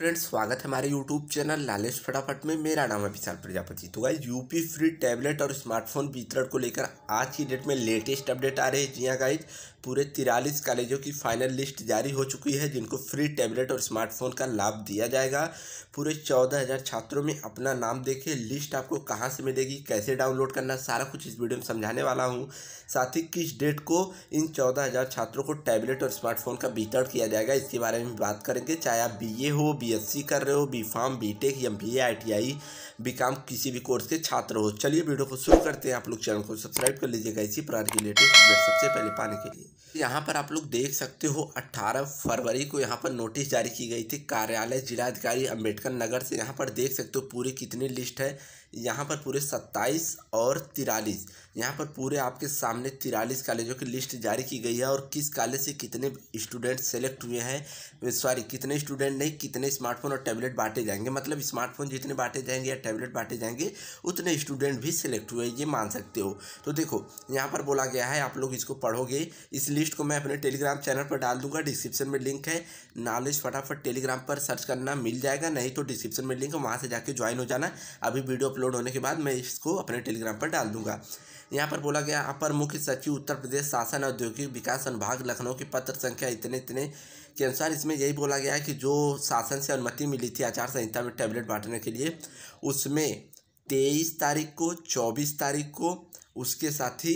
Friends, स्वागत है हमारे यूट्यूब चैनल लालेश फटाफट में। मेरा नाम है विशाल प्रजापति। तो गाइज़ यूपी फ्री टैबलेट और स्मार्टफ़ोन वितरण को लेकर आज की डेट में लेटेस्ट अपडेट आ रही है। जी हाँ गाइज़ पूरे तिरालीस कॉलेजों की फाइनल लिस्ट जारी हो चुकी है, जिनको फ्री टैबलेट और स्मार्टफ़ोन का लाभ दिया जाएगा। पूरे चौदह हज़ार छात्रों में अपना नाम देखे लिस्ट आपको कहाँ से मिलेगी, कैसे डाउनलोड करना सारा कुछ इस वीडियो में समझाने वाला हूँ। साथ ही किस डेट को इन चौदह हज़ार छात्रों को टैबलेट और स्मार्टफ़ोन का वितरण किया जाएगा, इसके बारे में बात करेंगे। चाहे आप बीए हो बीएससी कर रहे हो B pharm B tech M B I T I B काम किसी भी कोर्स के छात्र हो। चलिए वीडियो को शुरू करते हैं। आप लोग चैनल को सब्सक्राइब कर लीजिएगा इसी प्रकार की लेटेस्ट अपडेट सबसे पहले पाने के लिए। यहाँ पर आप लोग देख सकते हो 18 फरवरी को यहाँ पर नोटिस जारी की गई थी। कार्यालय जिलाधिकारी अंबेडकर नगर से यहाँ पर देख सकते हो पूरी कितनी लिस्ट है। यहाँ पर पूरे सत्ताईस और तिरालीस। यहाँ पर पूरे आपके सामने तिरालीस कॉलेजों की लिस्ट जारी की गई है और किस कॉलेज से कितने स्टूडेंट सेलेक्ट हुए हैं सॉरी, कितने स्टूडेंट नहीं, कितने स्मार्टफ़ोन और टैबलेट बांटे जाएँगे। मतलब स्मार्टफ़ोन जितने बांटे जाएँगे या टैबलेट बांटे जाएँगे, उतने स्टूडेंट भी सिलेक्ट हुए, ये मान सकते हो। तो देखो, यहाँ पर बोला गया है, आप लोग इसको पढ़ोगे, इस लिस्ट को मैं अपने टेलीग्राम चैनल पर डाल दूँगा, डिस्क्रिप्शन में लिंक है, नॉलेज फटाफट टेलीग्राम पर सर्च करना मिल जाएगा, नहीं तो डिस्क्रिप्शन में लिंक है वहाँ से जाके ज्वाइन हो जाना। अभी वीडियो अपलोड होने के बाद मैं इसको अपने टेलीग्राम पर डाल दूँगा। यहाँ पर बोला गया, अपर मुख्य सचिव, उत्तर प्रदेश शासन, औद्योगिक विकास अनुभाग लखनऊ की पत्र संख्या इतने इतने के अनुसार इसमें यही बोला गया है कि जो शासन से अनुमति मिली थी आचार संहिता में टैबलेट बांटने के लिए, उसमें तेईस तारीख को, चौबीस तारीख को, उसके साथ ही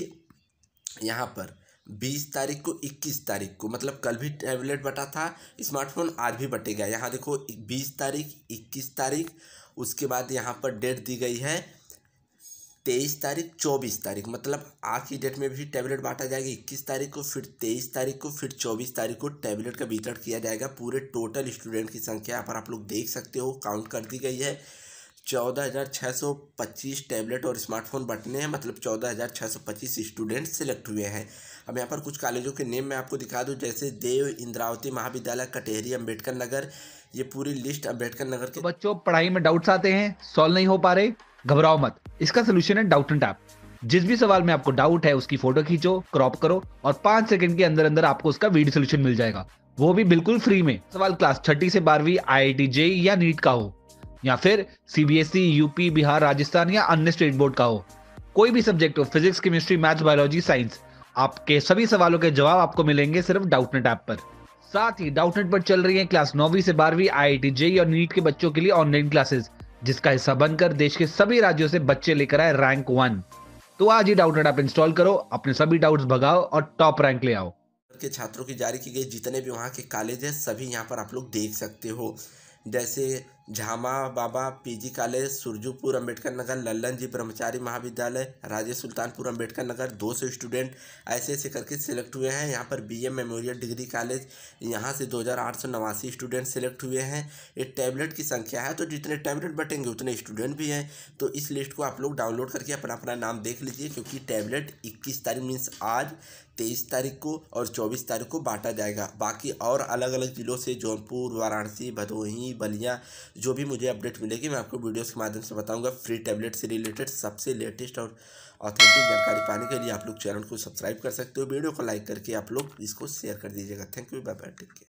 यहाँ पर बीस तारीख को, इक्कीस तारीख को मतलब कल भी टैबलेट बटा था, स्मार्टफ़ोन आज भी बटेगा। यहाँ देखो, बीस तारीख, इक्कीस तारीख उसके बाद यहाँ पर डेट दी गई है तेईस तारीख, चौबीस तारीख। मतलब आज की डेट में भी टैबलेट बांटा जाएगा। इक्कीस तारीख को, फिर तेईस तारीख को, फिर चौबीस तारीख को टैबलेट का वितरण किया जाएगा। पूरे टोटल स्टूडेंट की संख्या यहाँ पर आप लोग देख सकते हो काउंट कर दी गई है। चौदह हज़ार छः सौ पच्चीस टैबलेट और स्मार्टफ़ोन बटने हैं। मतलब चौदह हज़ार छः सौ पच्चीस स्टूडेंट सेलेक्ट हुए हैं। अब यहाँ पर कुछ कॉलेजों के नेम मैं आपको दिखा दूँ, जैसे देव, इंद्रावती महाविद्यालय, कटेहरी अंबेडकर नगर। ये पूरी लिस्ट अंबेडकर नगर के बच्चों, पढ़ाई में डाउट्स आते हैं सॉल्व नहीं हो पा रहे, घबराओ मत। इसका सोल्यूशन है डाउट एंड जिस भी सवाल में आपको डाउट है, उसकी फ़ोटो खींचो क्रॉप करो और पाँच सेकंड के अंदर अंदर आपको उसका वीडियो सोल्यूशन मिल जाएगा। वो भी बिल्कुल फ्री में। सवाल क्लास छठी से बारहवीं आई आई या नीट का हो। या फिर CBSE UP e, Bihar Rajasthan या अन्य स्टेट बोर्ड का हो। कोई भी सब्जेक्ट हो physics chemistry maths biology science आपके सभी सवालों के जवाब आपको मिलेंगे सिर्फ़ डाउटनेट ऐप पर। साथ ही डाउटनेट पर चल रही है क्लास नौवीं से बारहवीं आई जेई और नीट के बच्चों के लिए ऑनलाइन क्लासेस जिसका हिस्सा बनकर देश के सभी राज्यों से बच्चे लेकर आए रैंक वन तो आज ही डाउटनेट ऐप इंस्टॉल करो अपने सभी डाउट्स भगाओ और टॉप रैंक ले आओ। के छात्रों की जारी की गई जितने भी वहाँ के कॉलेज है सभी यहाँ पर आप लोग देख सकते हो। जैसे झामा बाबा, पीजी कॉलेज, सुरजूपुर, अंबेडकर नगर, लल्लन जी ब्रह्मचारी महाविद्यालय राजे सुल्तानपुर, अंबेडकर नगर, दो सौ स्टूडेंट ऐसे ऐसे करके सिलेक्ट हुए हैं। यहाँ पर बीएम मेमोरियल डिग्री कॉलेज यहाँ से दो हज़ार आठ सौ नवासी स्टूडेंट सेलेक्ट हुए हैं। ये टैबलेट की संख्या है तो जितने टैबलेट बटेंगे उतने स्टूडेंट भी हैं। तो इस लिस्ट को आप लोग डाउनलोड करके अपना अपना नाम देख लीजिए, क्योंकि टैबलेट इक्कीस तारीख मीन्स आज तेईस तारीख को और चौबीस तारीख को बांटा जाएगा। बाकी और अलग अलग ज़िलों से जौनपुर, वाराणसी, भदोही, बलिया, जो भी मुझे अपडेट मिलेगी, मैं आपको वीडियोज़ के माध्यम से बताऊँगा। फ्री टैबलेट से रिलेटेड सबसे लेटेस्ट और ऑथेंटिक जानकारी पाने के लिए आप लोग चैनल को सब्सक्राइब कर सकते हो। वीडियो को लाइक करके आप लोग इसको शेयर कर दीजिएगा। Thank you. Bye bye take care.